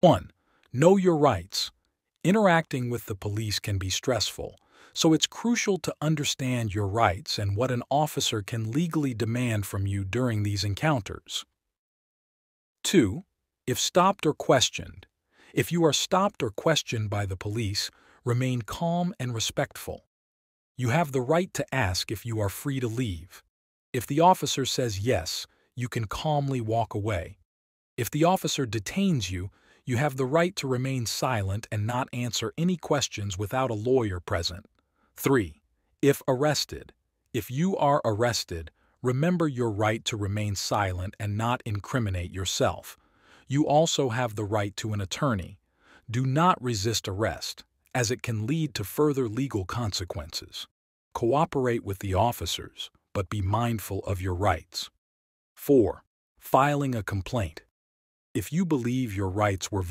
1. Know your rights. Interacting with the police can be stressful, so it's crucial to understand your rights and what an officer can legally demand from you during these encounters. 2. If stopped or questioned. If you are stopped or questioned by the police, remain calm and respectful. You have the right to ask if you are free to leave. If the officer says yes, you can calmly walk away. If the officer detains you, you have the right to remain silent and not answer any questions without a lawyer present. 3. If arrested. If you are arrested, remember your right to remain silent and not incriminate yourself. You also have the right to an attorney. Do not resist arrest, as it can lead to further legal consequences. Cooperate with the officers, but be mindful of your rights. 4. Filing a complaint. If you believe your rights were violated,